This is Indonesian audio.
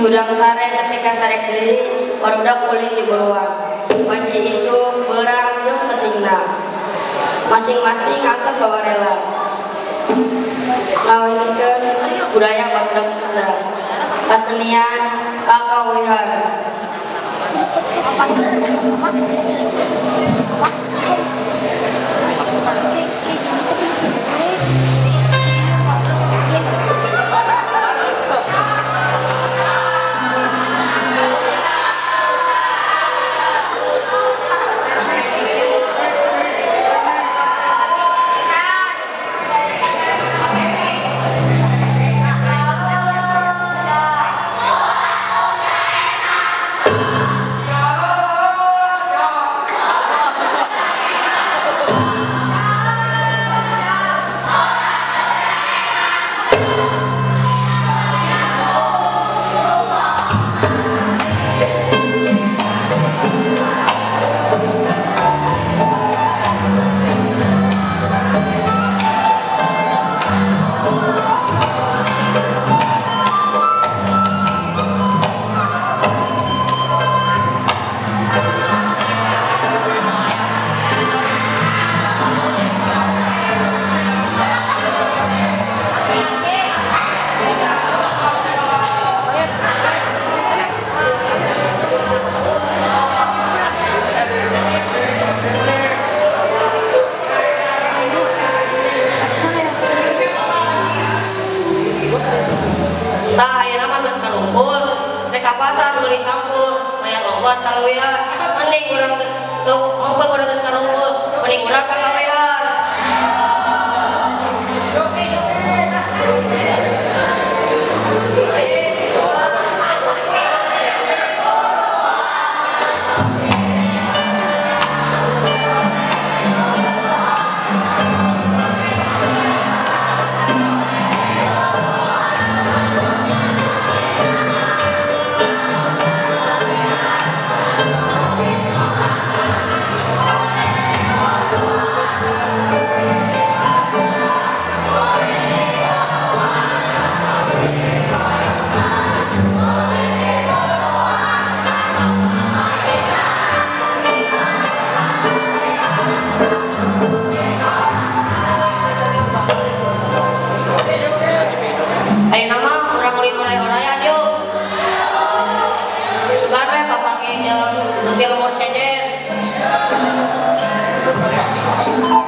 udang sare tapi kasarek deui barudak ulin di buruan wanci isu berang jeung pentingna masing-masing antep bawa rela. Ngawikikeun budaya barudak Sunda. Kasenian kakawihan. Tah ka pasar beli sampul, aya lombas kalawean. Mending urang geus tuh, mumpung urang geus karumpul, mending urang kalawean. Ayeuna Thank